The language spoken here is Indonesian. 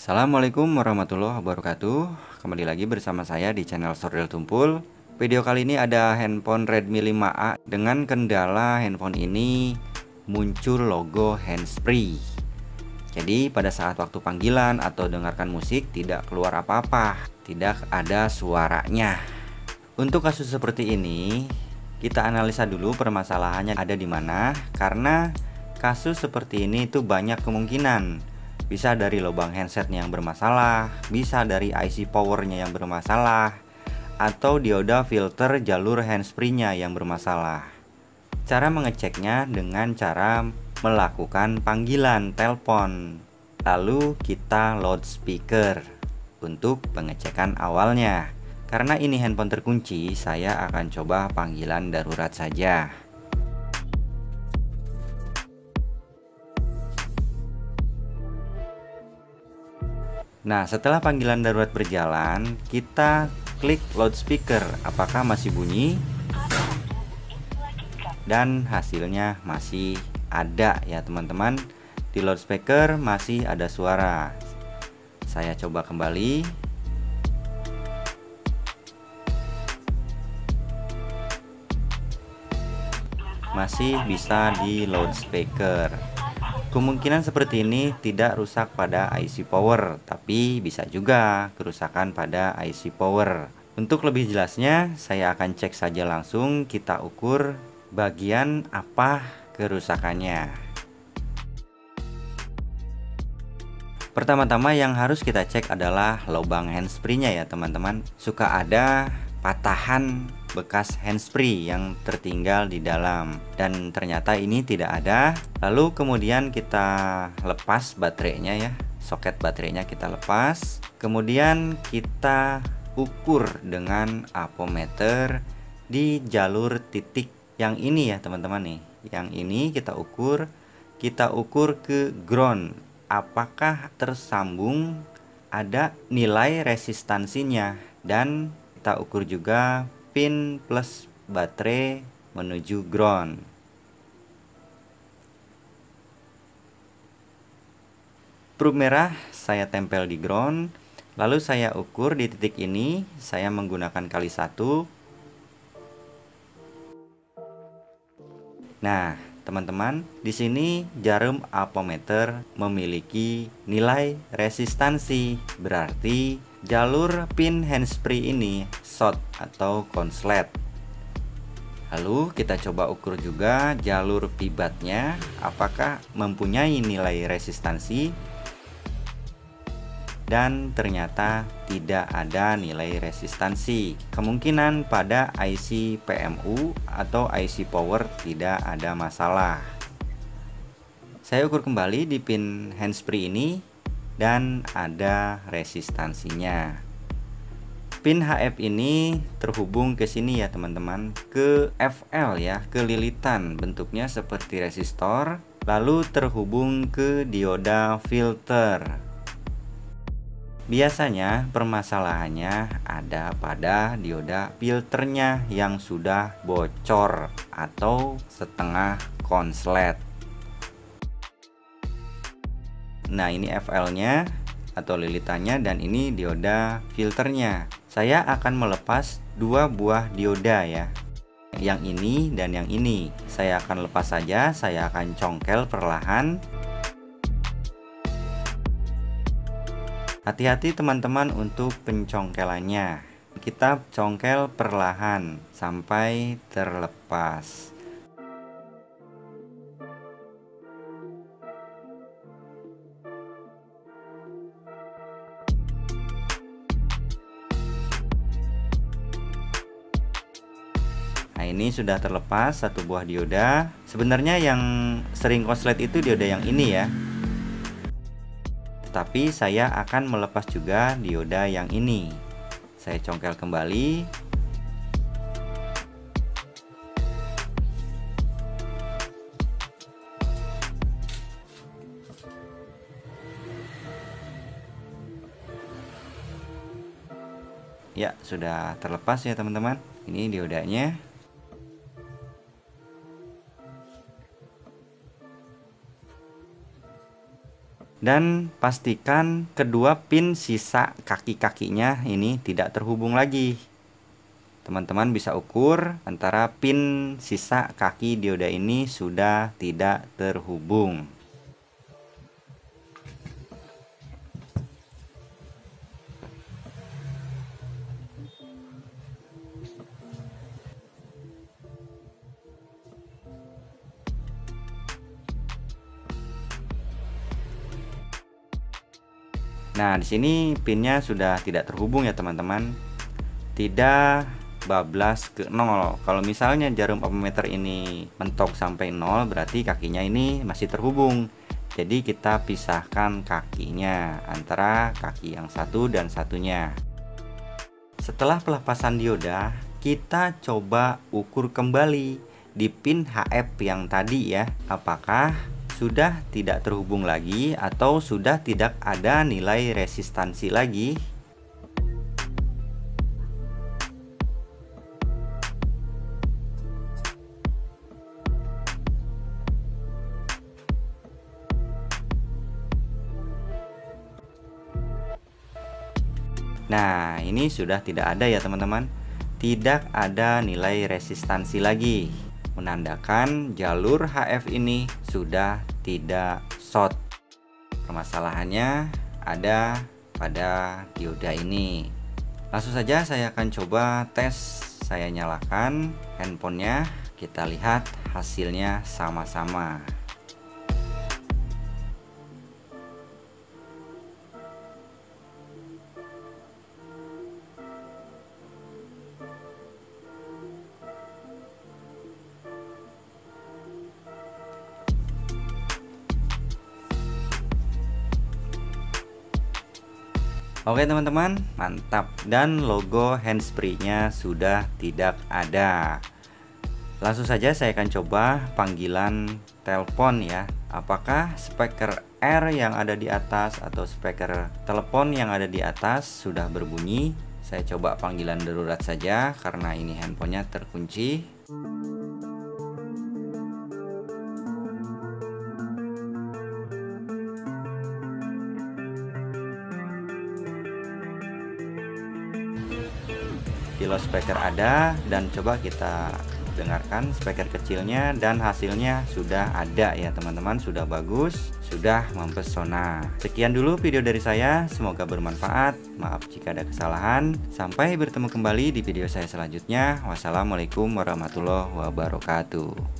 Assalamualaikum warahmatullahi wabarakatuh. Kembali lagi bersama saya di channel Sordel Tumpul. Video kali ini ada handphone Redmi 5A Dengan kendala handphone ini muncul logo handsfree. Jadi pada saat waktu panggilan atau dengarkan musik tidak keluar apa-apa Tidak ada suaranya. Untuk kasus seperti ini kita analisa dulu permasalahannya ada di mana. Karena kasus seperti ini itu banyak kemungkinan bisa dari lubang handsetnya yang bermasalah, bisa dari IC powernya yang bermasalah, atau dioda filter jalur handsfree-nya yang bermasalah. Cara mengeceknya dengan cara melakukan panggilan telepon, lalu kita loudspeaker untuk pengecekan awalnya. Karena ini handphone terkunci, saya akan coba panggilan darurat saja. Nah, setelah panggilan darurat berjalan, kita klik loudspeaker. Apakah masih bunyi? Dan hasilnya masih ada ya, teman-teman. Di loudspeaker masih ada suara. Saya coba kembali. Masih bisa di loudspeaker. Kemungkinan seperti ini tidak rusak pada IC power, tapi bisa juga kerusakan pada IC power. Untuk lebih jelasnya, saya akan cek saja langsung kita ukur bagian apa kerusakannya. Pertama-tama yang harus kita cek adalah lubang handsfree-nya ya teman-teman. Suka ada patahan bekas handsfree yang tertinggal di dalam. Dan ternyata ini tidak ada. Lalu kemudian kita lepas baterainya ya. Soket baterainya kita lepas. Kemudian kita ukur dengan apometer di jalur titik yang ini ya teman-teman nih. Yang ini kita ukur. Kita ukur ke ground. Apakah tersambung? Ada nilai resistansinya dan kita ukur juga pin plus baterai menuju ground. Probe merah saya tempel di ground lalu saya ukur di titik ini saya menggunakan kali satu. Nah teman-teman di sini jarum apometer memiliki nilai resistansi berarti Jalur pin handsfree ini short atau konslet. Lalu kita coba ukur juga jalur pibatnya apakah mempunyai nilai resistansi dan ternyata tidak ada nilai resistansi. Kemungkinan pada IC PMU atau IC power tidak ada masalah. Saya ukur kembali di pin handsfree ini dan ada resistansinya. Pin HF ini terhubung ke sini ya teman-teman, ke FL ya, ke lilitan bentuknya seperti resistor, lalu terhubung ke dioda filter. Biasanya permasalahannya ada pada dioda filternya yang sudah bocor atau setengah konslet. Nah ini FL-nya atau lilitannya dan ini dioda filternya. Saya akan melepas dua buah dioda ya. Yang ini dan yang ini. Saya akan lepas saja, saya akan congkel perlahan. Hati-hati teman-teman untuk pencongkelannya. Kita congkel perlahan sampai terlepas. Ini sudah terlepas satu buah dioda. Sebenarnya yang sering konslet itu dioda yang ini ya. Tetapi saya akan melepas juga dioda yang ini. Saya congkel kembali. Ya sudah terlepas ya teman-teman. Ini diodanya dan pastikan kedua pin sisa kaki-kakinya ini tidak terhubung lagi. Teman-teman bisa ukur antara pin sisa kaki dioda ini sudah tidak terhubung Nah, di sini pinnya sudah tidak terhubung ya, teman-teman. Tidak bablas ke 0. Kalau misalnya jarum odometer ini mentok sampai 0, berarti kakinya ini masih terhubung. Jadi kita pisahkan kakinya antara kaki yang satu dan satunya. Setelah pelepasan dioda, kita coba ukur kembali di pin HF yang tadi ya. Apakah sudah tidak terhubung lagi atau sudah tidak ada nilai resistansi lagi Nah, ini sudah tidak ada ya teman-teman. Tidak ada nilai resistansi lagi menandakan jalur HF ini sudah tidak short. Permasalahannya ada pada dioda ini. Langsung saja saya akan coba tes. Saya nyalakan handphonenya, kita lihat hasilnya sama-sama. Oke teman-teman, mantap. Dan logo handsfree-nya sudah tidak ada. Langsung saja saya akan coba panggilan telepon ya. Apakah speaker R yang ada di atas atau speaker telepon yang ada di atas sudah berbunyi? Saya coba panggilan darurat saja karena ini handphonenya terkunci. Kilo speaker ada dan coba kita dengarkan speaker kecilnya dan hasilnya sudah ada ya teman-teman. Sudah bagus sudah mempesona. Sekian dulu video dari saya. Semoga bermanfaat. Maaf jika ada kesalahan. Sampai bertemu kembali di video saya selanjutnya. Wassalamualaikum warahmatullahi wabarakatuh